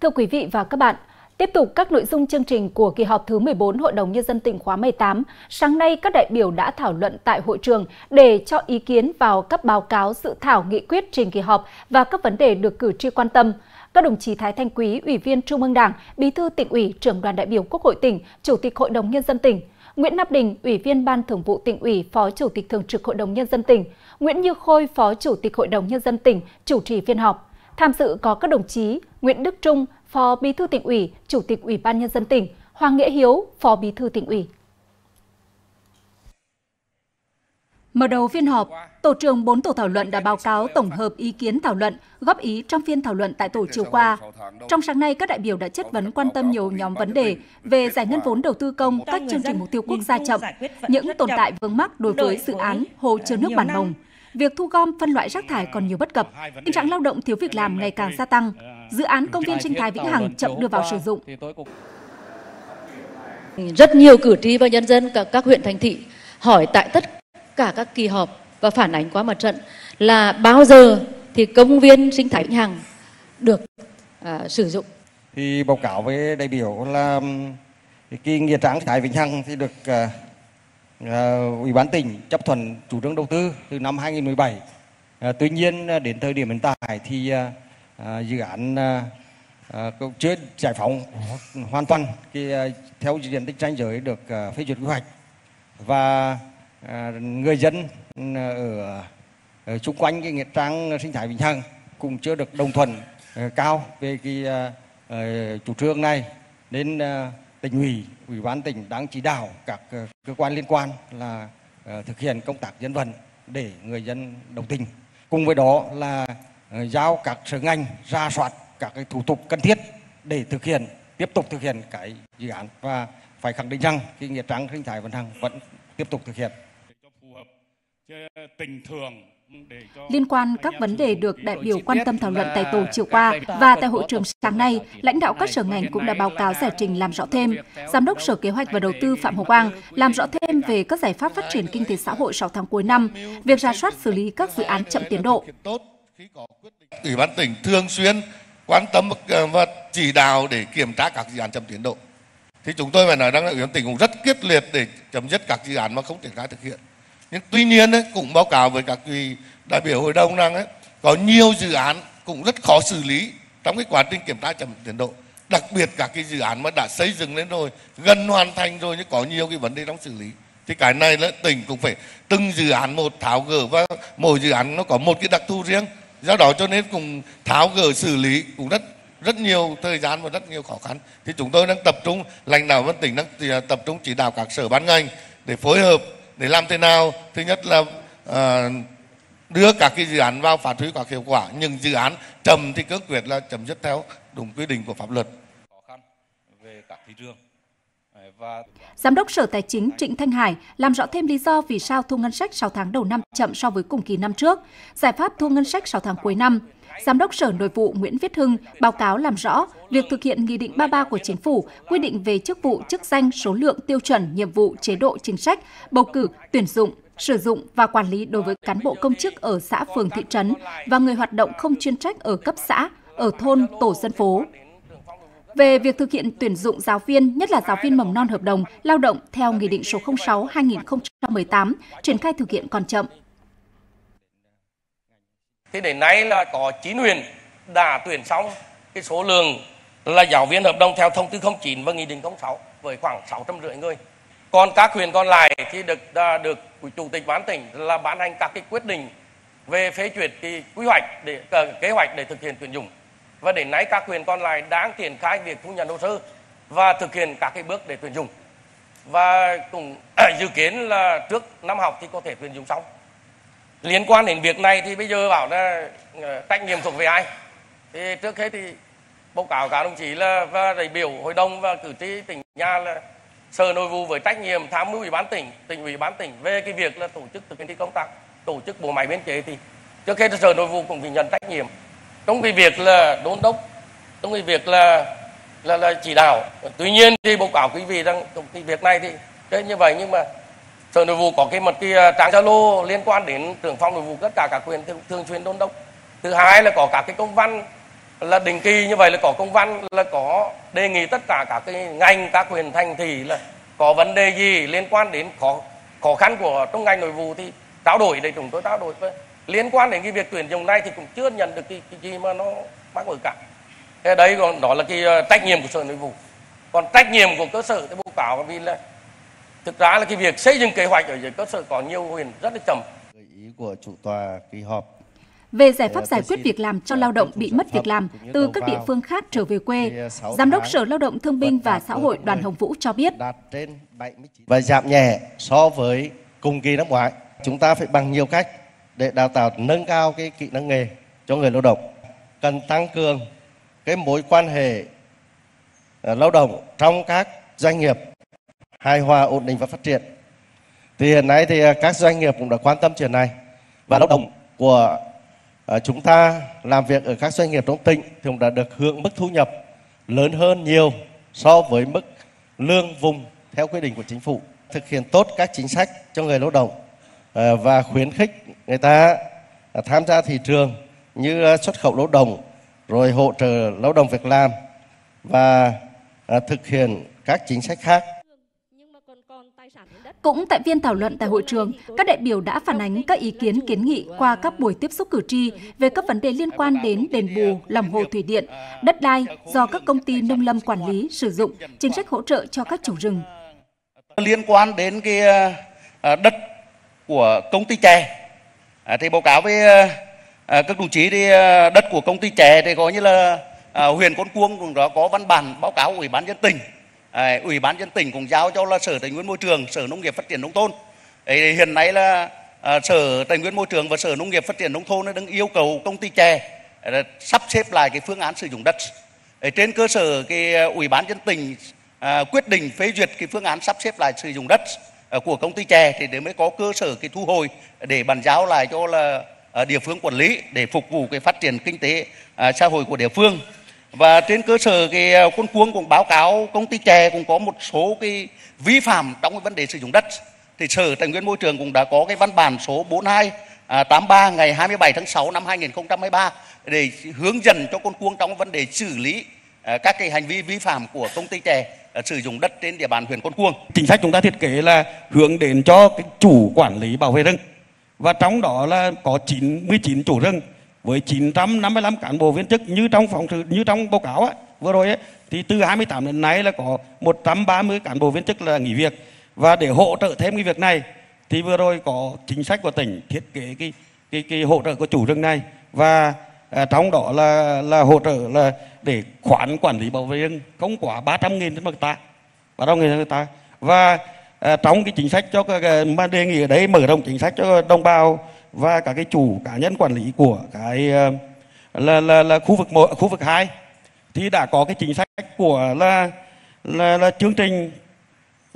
Thưa quý vị và các bạn, tiếp tục các nội dung chương trình của kỳ họp thứ 14 Hội đồng Nhân dân tỉnh khóa 18, sáng nay các đại biểu đã thảo luận tại hội trường để cho ý kiến vào các báo cáo dự thảo nghị quyết trình kỳ họp và các vấn đề được cử tri quan tâm. Các đồng chí Thái Thanh Quý, Ủy viên Trung ương Đảng, Bí thư tỉnh ủy, trưởng đoàn đại biểu Quốc hội tỉnh, Chủ tịch Hội đồng Nhân dân tỉnh, Nguyễn Nam Đình, Ủy viên Ban Thường vụ tỉnh ủy, Phó Chủ tịch Thường trực Hội đồng Nhân dân tỉnh, Nguyễn Như Khôi, Phó Chủ tịch Hội đồng Nhân dân tỉnh, chủ trì phiên họp. Tham dự có các đồng chí Nguyễn Đức Trung, Phó Bí thư tỉnh ủy, Chủ tịch Ủy ban Nhân dân tỉnh, Hoàng Nghĩa Hiếu, Phó Bí thư tỉnh ủy. Mở đầu phiên họp, Tổ trưởng 4 tổ thảo luận đã báo cáo tổng hợp ý kiến thảo luận, góp ý trong phiên thảo luận tại tổ chiều qua. Trong sáng nay, các đại biểu đã chất vấn quan tâm nhiều nhóm vấn đề về giải ngân vốn đầu tư công, các chương trình mục tiêu quốc gia chậm, những tồn tại vướng mắc đối với dự án hồ chứa nước Bản Mồng, việc thu gom phân loại rác thải còn nhiều bất cập, tình trạng lao động thiếu việc làm ngày càng gia tăng, dự án công viên sinh thái Vĩnh Hằng chậm đưa vào sử dụng. Rất nhiều cử tri và nhân dân các, các huyện thành thị hỏi tại tất cả các kỳ họp và phản ánh qua mặt trận là bao giờ thì công viên sinh thái Vĩnh Hằng được à, sử dụng. Thì báo cáo với đại biểu là kỳ nghĩa trang thái Vĩnh Hằng thì được à, À, Ủy ban tỉnh chấp thuận chủ trương đầu tư từ năm 2017. À, tuy nhiên à, đến thời điểm hiện tại thì dự án à, chưa giải phóng hoàn toàn cái theo diện tích tranh giới được phê duyệt quy hoạch và người dân ở, ở xung quanh cái nghĩa trang sinh thái Vĩnh Hằng cũng chưa được đồng thuận uh, cao về cái uh, chủ trương này nên uh, tỉnh ủy, ủy ban tỉnh đang chỉ đạo các ờ, cơ quan liên quan là ờ, thực hiện công tác dân vận để người dân đồng tình. Cùng với đó là ờ, giao các sở ngành ra soát các cái thủ tục cần thiết để thực hiện tiếp tục thực hiện cái dự án và phải khẳng định rằng cái nghĩa trang sinh thái Vân Hằng vẫn tiếp tục thực hiện tình thường Liên quan các vấn đề được đại biểu quan tâm thảo luận tại tổ chiều qua và tại hội trường sáng nay, lãnh đạo các sở ngành cũng đã báo cáo giải trình làm rõ thêm. Giám đốc Sở Kế hoạch và Đầu tư Phạm Hồng Quang làm rõ thêm về các giải pháp phát triển kinh tế xã hội 6 tháng cuối năm, việc ra soát xử lý các dự án chậm tiến độ. Ủy ban tỉnh thường xuyên quan tâm ờ, và chỉ đạo để kiểm tra các dự án chậm tiến độ. Thì chúng tôi phải nói rằng là Ủy ban tỉnh cũng rất quyết liệt để chấm dứt các dự án mà không triển khai thực hiện nhưng tuy nhiên ấy, cũng báo cáo với các vị đại biểu hội đồng rằng ấy, có nhiều dự án cũng rất khó xử lý trong cái quá trình kiểm tra chậm tiến độ. Đặc biệt các cái dự án mà đã xây dựng lên rồi gần hoàn thành rồi nhưng có nhiều cái vấn đề trong xử lý. Thì cái này là tỉnh cũng phải từng dự án một tháo gỡ và mỗi dự án nó có một cái đặc thù riêng. Do đó cho nên cùng tháo gỡ xử lý cũng rất rất nhiều thời gian và rất nhiều khó khăn. Thì chúng tôi đang tập trung lãnh đạo văn tỉnh đang tập trung chỉ đạo các sở ban ngành để phối hợp để làm thế nào? Thứ nhất là uh, đưa các cái dự án vào phát huy các hiệu quả. Những dự án chậm thì cương quyết là chấm dứt theo đúng quy định của pháp luật. Khó khăn về các thị trường. Giám đốc Sở Tài chính Trịnh Thanh Hải làm rõ thêm lý do vì sao thu ngân sách 6 tháng đầu năm chậm so với cùng kỳ năm trước, giải pháp thu ngân sách 6 tháng cuối năm. Giám đốc Sở Nội vụ Nguyễn Viết Hưng báo cáo làm rõ việc thực hiện Nghị định 33 của Chính phủ quy định về chức vụ, chức danh, số lượng, tiêu chuẩn, nhiệm vụ, chế độ, chính sách, bầu cử, tuyển dụng, sử dụng và quản lý đối với cán bộ công chức ở xã phường thị trấn và người hoạt động không chuyên trách ở cấp xã, ở thôn, tổ dân phố. Về việc thực hiện tuyển dụng giáo viên, nhất là giáo viên mầm non hợp đồng, lao động theo Nghị định số 06-2018, triển khai thực hiện còn chậm. Thế đến nay là có 9 huyện đã tuyển xong cái số lượng là giáo viên hợp đồng theo thông tư 09 và nghị định 06 với khoảng 650 người. Còn các huyện còn lại thì được được chủ tịch bán tỉnh là ban hành các cái quyết định về phê duyệt cái quy hoạch để ờ, kế hoạch để thực hiện tuyển dụng. Và đến nay các huyện còn lại đang triển khai việc thu nhận hồ sơ và thực hiện các cái bước để tuyển dụng. Và cũng à, dự kiến là trước năm học thì có thể tuyển dụng xong. Liên quan đến việc này thì bây giờ bảo là ờ, trách nhiệm thuộc về ai? Thì trước hết thì báo cáo cả đồng chí là, và đại biểu hội đồng và cử tri tỉnh nhà là sở nội vụ với trách nhiệm tham mưu ủy ban tỉnh tỉnh ủy ban tỉnh về cái việc là tổ chức thực hiện thi công tác tổ chức bộ máy biên chế thì trước hết sở nội vụ cũng phải nhận trách nhiệm trong cái việc là đôn đốc trong cái việc là là là chỉ đạo. Tuy nhiên thì báo cáo quý vị rằng cái việc này thì như vậy nhưng mà sở nội vụ có cái một cái à, trang zalo liên quan đến trưởng phòng nội vụ tất cả các quyền thường, thường xuyên đôn đốc. Thứ hai là có các cái công văn là định kỳ như vậy là có công văn là có đề nghị tất cả các cái ngành các quyền thành thị là có vấn đề gì liên quan đến khó khó khăn của trong ngành nội vụ thì trao đổi để chúng tôi trao đổi với liên quan đến cái việc tuyển dụng này thì cũng chưa nhận được cái, cái gì mà nó mắc ở cả. Thế đấy còn đó là cái ờ, trách nhiệm của sở nội vụ. Còn trách nhiệm của cơ sở thì báo cáo vì là thực ra là cái việc xây dựng kế hoạch ở dưới cơ sở có nhiều huyện rất là chậm. Ý của chủ tòa kỳ họp. Về giải pháp giải quyết việc làm cho lao động bị mất việc làm từ các địa phương khác trở về quê, Giám đốc Sở Lao động Thương binh và Xã hội Đoàn Hồng Vũ cho biết. Và giảm nhẹ so với cùng kỳ năm ngoái. Chúng ta phải bằng nhiều cách để đào tạo, nâng cao cái kỹ năng nghề cho người lao động. Cần tăng cường cái mối quan hệ à, lao động trong các doanh nghiệp, hài hòa, ổn định và phát triển. Thì hiện nay thì à, các doanh nghiệp cũng đã quan tâm chuyện này và lao động của à, chúng ta làm việc ở các doanh nghiệp trong tỉnh thì cũng đã được hưởng mức thu nhập lớn hơn nhiều so với mức lương vùng theo quy định của chính phủ, thực hiện tốt các chính sách cho người lao động và khuyến khích người ta à, tham gia thị trường như xuất khẩu lao động rồi hỗ trợ lao động việc làm và thực hiện các chính sách khác cũng tại phiên thảo luận tại hội trường, các đại biểu đã phản ánh các ý kiến kiến nghị qua các buổi tiếp xúc cử tri về các vấn đề liên quan đến đền bù, lòng hồ thủy điện, đất đai do các công ty nông lâm quản lý sử dụng, chính sách hỗ trợ cho các chủ rừng. Liên quan đến cái à, đất của công ty chè, à, thì báo cáo với à, các đồng chí thì ờ, đất của công ty chè thì có như là à, huyện Con Cuông cũng đó có văn bản báo cáo ủy ban dân tỉnh. À, ủy ban dân tỉnh cũng giao cho là sở tài nguyên môi trường sở nông nghiệp phát triển nông thôn. Đấy, hiện nay là à, sở tài nguyên môi trường và sở nông nghiệp phát triển nông thôn đang yêu cầu công ty chè à, sắp xếp lại cái phương án sử dụng đất. À, trên cơ sở cái à, ủy ban dân tỉnh à, quyết định phê duyệt cái phương án sắp xếp lại sử dụng đất. Ờ, của công ty chè thì để mới có cơ sở cái thu hồi để bàn giao lại cho là ờ, địa phương quản lý để phục vụ cái phát triển kinh tế à, xã hội của địa phương. Và trên cơ sở cái ờ, quân cuông cũng báo cáo công ty chè cũng có một số cái vi phạm trong cái vấn đề sử dụng đất. Thì sở tài nguyên môi trường cũng đã có cái văn bản số 42 à, 83 ngày 27 tháng 6 năm 2023 để hướng dẫn cho con cuông trong vấn đề xử lý à, các cái hành vi vi phạm của công ty chè. À, sử dụng đất trên địa bàn huyện Con Cuông. Chính sách chúng ta thiết kế là hướng đến cho cái chủ quản lý bảo vệ rừng. Và trong đó là có 99 chủ rừng với 955 cán bộ viên chức như trong phòng như trong báo cáo á, vừa rồi ấy, thì từ 28 đến nay là có 130 cán bộ viên chức là nghỉ việc. Và để hỗ trợ thêm cái việc này thì vừa rồi có chính sách của tỉnh thiết kế cái cái cái hỗ trợ của chủ rừng này. Và à, trong đó là là hỗ trợ là để khoản quản lý bảo vệ rừng không quá 300 nghìn trên một ta 300 nghìn trên ta và à, trong cái chính sách cho à, mà đề nghị ở đấy mở rộng chính sách cho đồng bào và các cái chủ cá nhân quản lý của cái ờ, là là, là khu vực một khu vực hai thì đã có cái chính sách của là là, là chương trình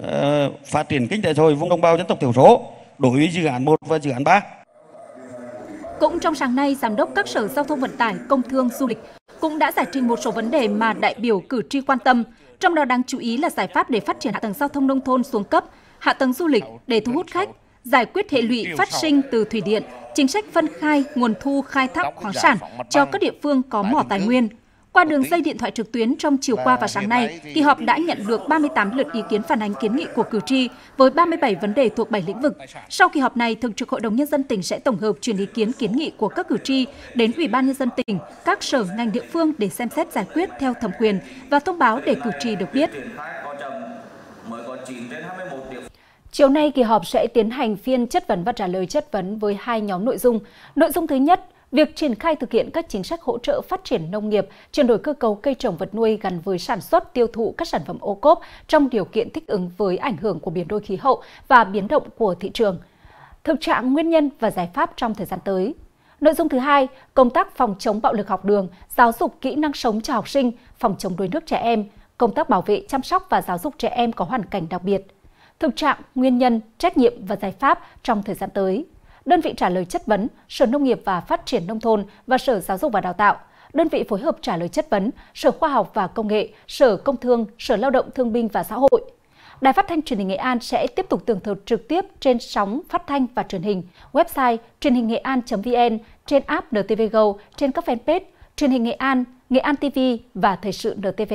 uh, phát triển kinh tế xã hội vùng đồng bào dân tộc thiểu số đối với dự án 1 và dự án 3. Cũng trong sáng nay, Giám đốc các sở giao thông vận tải, công thương, du lịch cũng đã giải trình một số vấn đề mà đại biểu cử tri quan tâm, trong đó đáng chú ý là giải pháp để phát triển hạ tầng giao thông nông thôn xuống cấp, hạ tầng du lịch để thu hút khách, giải quyết hệ lụy phát sinh từ thủy điện, chính sách phân khai nguồn thu khai thác khoáng sản cho các địa phương có mỏ tài nguyên. Qua đường dây điện thoại trực tuyến trong chiều qua và sáng nay, kỳ họp đã nhận được 38 lượt ý kiến phản ánh kiến nghị của cử tri với 37 vấn đề thuộc 7 lĩnh vực. Sau kỳ họp này, Thường trực Hội đồng Nhân dân tỉnh sẽ tổng hợp truyền ý kiến kiến nghị của các cử tri đến Ủy ban Nhân dân tỉnh, các sở ngành địa phương để xem xét giải quyết theo thẩm quyền và thông báo để cử tri được biết. Chiều nay, kỳ họp sẽ tiến hành phiên chất vấn và trả lời chất vấn với hai nhóm nội dung. Nội dung thứ nhất, việc triển khai thực hiện các chính sách hỗ trợ phát triển nông nghiệp, chuyển đổi cơ cấu cây trồng vật nuôi gắn với sản xuất tiêu thụ các sản phẩm ô cốp trong điều kiện thích ứng với ảnh hưởng của biến đổi khí hậu và biến động của thị trường. Thực trạng nguyên nhân và giải pháp trong thời gian tới. Nội dung thứ hai, công tác phòng chống bạo lực học đường, giáo dục kỹ năng sống cho học sinh, phòng chống đuối nước trẻ em, công tác bảo vệ chăm sóc và giáo dục trẻ em có hoàn cảnh đặc biệt thực trạng, nguyên nhân, trách nhiệm và giải pháp trong thời gian tới. Đơn vị trả lời chất vấn, Sở Nông nghiệp và Phát triển Nông thôn và Sở Giáo dục và Đào tạo. Đơn vị phối hợp trả lời chất vấn, Sở Khoa học và Công nghệ, Sở Công Thương, Sở Lao động Thương binh và Xã hội. Đài phát thanh truyền hình Nghệ An sẽ tiếp tục tường thuật trực tiếp trên sóng phát thanh và truyền hình, website truyền hình nghệ an.vn, trên app NTV Go, trên các fanpage truyền hình Nghệ An, Nghệ An TV và Thời sự NTV.